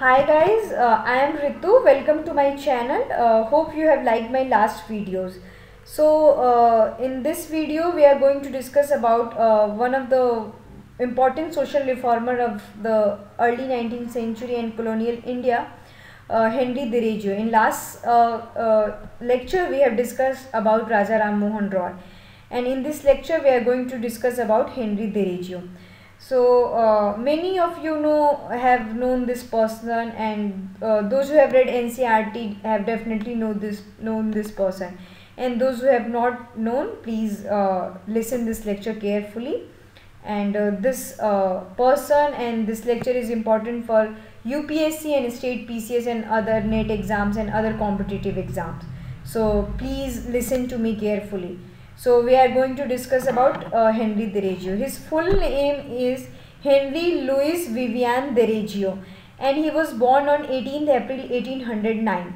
Hi guys, uh, I am Ritu. Welcome to my channel. Uh, hope you have liked my last videos. So uh, in this video we are going to discuss about uh, one of the important social reformer of the early 19th century and colonial India, uh, Henry Derozio. In last uh, lecture we have discussed about Raja Ram Mohan Roy and in this lecture we are going to discuss about Henry Derozio. So uh, many of you know have known this person, and uh, those who have read NCERT have definitely know this known this person. And those who have not known, please uh, listen this lecture carefully. And uh, this uh, person and this lecture is important for UPSC and state PCS and other NET exams and other competitive exams. So please listen to me carefully. So we are going to discuss about uh, Henry Derozio. His full name is Henry Louis Vivian Derozio and he was born on 18th April 1809.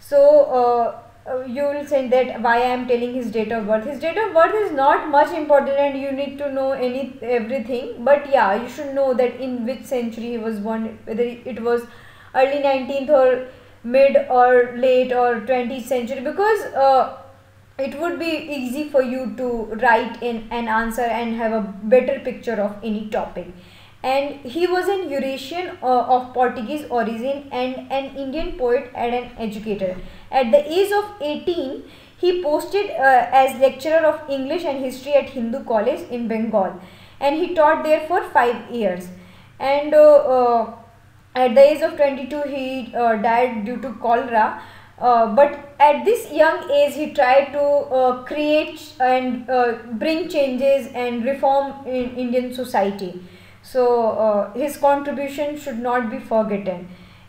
So uh, uh, you will say that why I am telling his date of birth. His date of birth is not much important and you need to know any everything. But yeah, you should know that in which century he was born, whether it was early 19th or mid or late or 20th century because uh, it would be easy for you to write in an answer and have a better picture of any topic. And he was an eurasian uh, of portuguese origin and an indian poet and an educator. At the age of 18 he posted uh, as lecturer of english and history at hindu college in bengal. And he taught there for 5 years. And uh, uh at the age of 22 he uh, died due to cholera uh, but at this young age he tried to uh, create and uh, bring changes and reform in Indian society. So uh, his contribution should not be forgotten.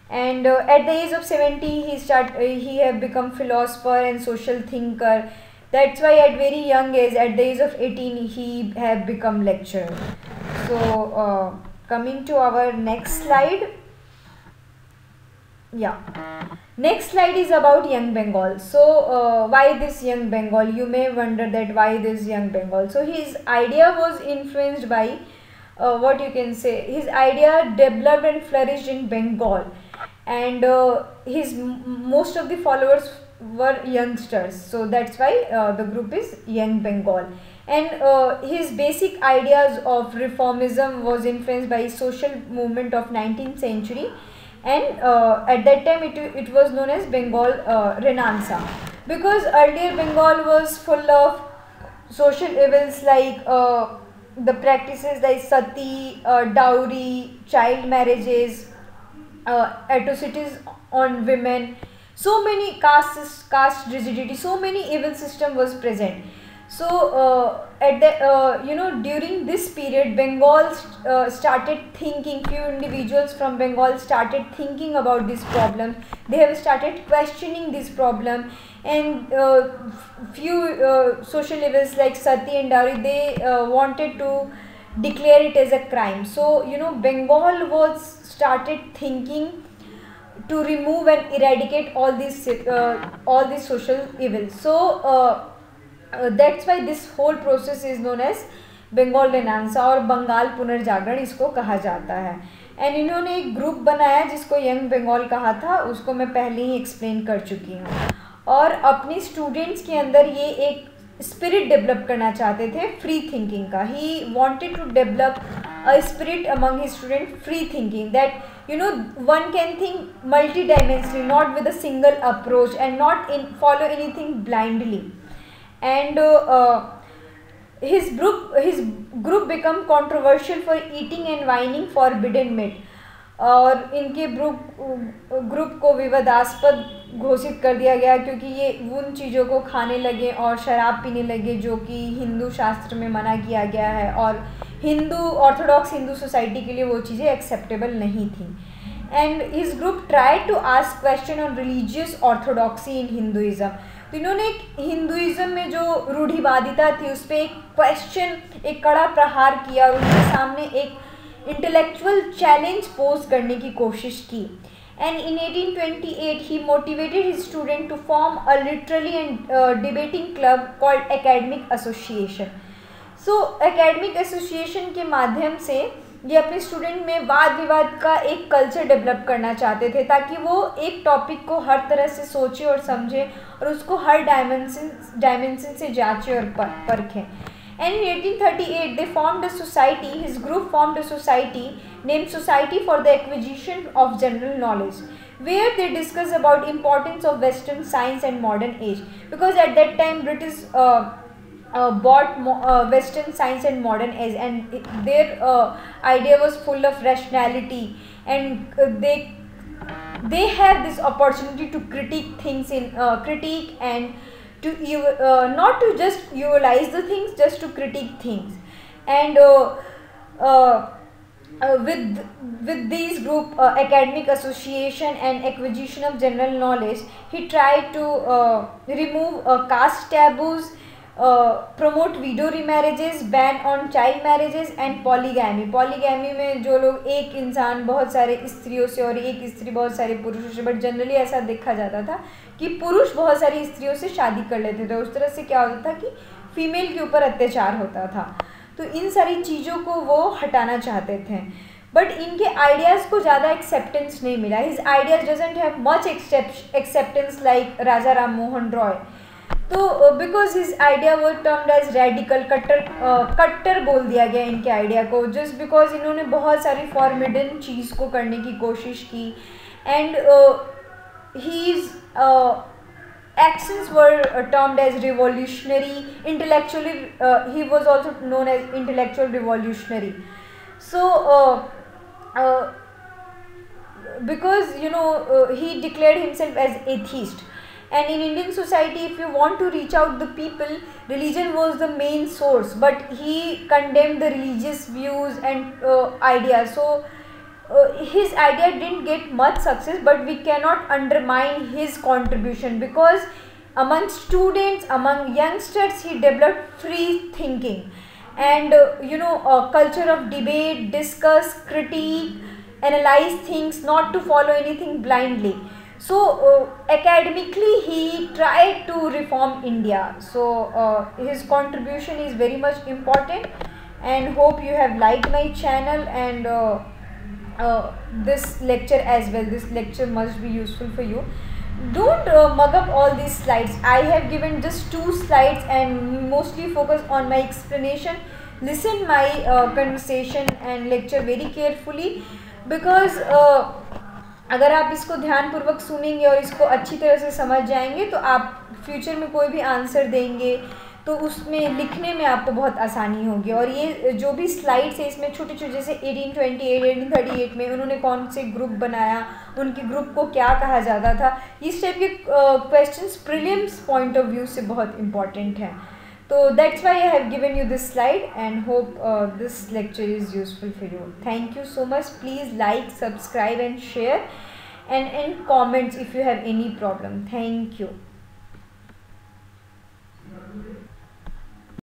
And uh, at the age of 70 he start he have become philosopher and social thinker. That's why at very young age at the age of 18 he have become lecturer. So coming to our next slide. Yeah Next slide is about Young Bengal. So uh, why this Young Bengal? You may wonder that why this Young Bengal. So his idea was influenced by uh, what you can say. His idea developed and flourished in Bengal, and uh, his most of the followers were youngsters. So that's why uh, the group is Young Bengal. And uh, his basic ideas of reformism was influenced by social movement of 19th century and uh, at that time it, it was known as Bengal uh, because earlier Bengal was full of social evils like uh, the practices like sati, uh, dowry, child marriages, uh, atrocities on women, so many caste, caste rigidity, so many evil system was present so uh, at the uh, you know during this period bengal uh, started thinking few individuals from bengal started thinking about this problem. They have started questioning this problem. And uh, few uh, social evils like sati and dowry they uh, wanted to declare it as a crime. So you know bengal was started thinking to remove and eradicate all these all these social evils. So that's why this whole process is known as Bengal renaissance और बंगाल पुनर्जागरण इसको कहा जाता है। And इन्होंने एक group बनाया जिसको यंग बंगाल कहा था, उसको मैं पहले ही एक्सप्लेन कर चुकी हूँ। और अपनी स्टूडेंट्स के अंदर ये एक स्पिरिट डेवलप करना चाहते थे फ्री थिंकिंग का। He wanted to develop a spirit among he student free thinking that you know one can think multi dimensionally not with a single approach and not in follow any thing blindly and uh, uh, his group his group become controversial for eating and whining forbidden meat. और इनके group group को विवादास्पद घोषित कर दिया गया क्योंकि ये उन चीज़ों को खाने लगे और शराब पीने लगे जो कि हिंदू शास्त्र में मना किया गया है और हिंदू ऑर्थोडॉक्स हिंदू सोसाइटी के लिए वो चीज़ें एक्सेप्टेबल नहीं थी। And his group try to ask question on religious orthodoxy in Hinduism तो इन्होंने एक हिंदुज़म में जो रूढ़िवादिता थी, उस पर एक क्वेश्चन एक कड़ा प्रहार किया और उनके सामने एक इंटेलेक्चुअल चैलेंज पोज करने की कोशिश की। And in 1828 he motivated his student to form a literary and debating club called academic association so academic association के माध्यम से ये अपने स्टूडेंट में वाद विवाद का एक कल्चर डेवलप करना चाहते थे, ताकि वो एक टॉपिक को हर तरह से सोचे और समझे और उसको हर डायमेंशन डायमेंशन से जांचे और परखें। And eighteen thirty eight they form the society his group form the society name society for the acquisition of general knowledge where they discuss about importance of western science and modern age because at that time British uh, bought uh, Western science and modern age, and it, their uh, idea was full of rationality, and uh, they they have this opportunity to critique things in uh, critique and to uh, not to just utilize the things just to critique things. And with with these group academic association and acquisition of general knowledge he tried to remove caste taboos promote widow remarriages ban on child marriages and polygamy polygamy में जो लोग एक इंसान बहुत सारे स्त्रियों से और एक स्त्री बहुत सारे पुरुषों से बट जनरली ऐसा देखा जाता था कि पुरुष बहुत सारी स्त्रियों से शादी कर लेते थे। उस तरह से क्या होता था कि फीमेल के ऊपर अत्याचार होता था। तो इन सारी चीज़ों को वो हटाना चाहते थे। बट इनके आइडियाज़ को ज़्यादा एक्सेप्टेंस नहीं मिला। His ideas doesn't have much acceptance like Raja Ram Mohan Roy तो बिकॉज़ हिज आइडिया वो टर्म्ड एज रेडिकल कट्टर कट्टर बोल दिया गया इनके आइडिया को जस्ट बिकॉज़ इन्होंने बहुत सारी फॉर्मिडन चीज़ को करने की कोशिश की। And he is actions were termed as revolutionary intellectually he was also known as intellectual revolutionary so because you know he declare himself as atheist and in indian society if you want to reach out the people religion was the main source. But he condemned the religious views and uh, ideas. So uh, his idea didn't get much success but we cannot undermine his contribution because among students among youngsters he developed free thinking. And uh, you know a culture of debate discuss critique analyze things not to follow anything blindly so uh, academically he tried to reform india. So uh, his contribution is very much important and hope you have liked my channel and uh, uh this lecture as well. This lecture must be useful for you. Don't uh, mug up all these slides. I have given just two slides and mostly focus on my explanation. Listen my uh, conversation and lecture very carefully because अगर आप इसको ध्यानपूर्वक सुनेंगे और इसको अच्छी तरह से समझ जाएँगे तो आप फ्यूचर में कोई भी आंसर देंगे तो उसमें लिखने में आपको बहुत आसानी होगी। और ये, जो भी स्लाइड्स है, इसमें छोटे छोटे जैसे eighteen twenty eight eighteen thirty eight में उन्होंने कौन से ग्रुप बनाया, उनके ग्रुप को क्या कहा जाता था, इस टाइप के question prelims point of view से बहुत इंपॉर्टेंट हैं। So that's why I have given you this slide and hope uh, this lecture is useful for you. Thank you so much. Please like, subscribe and share and in comments if you have any problem. Thank you.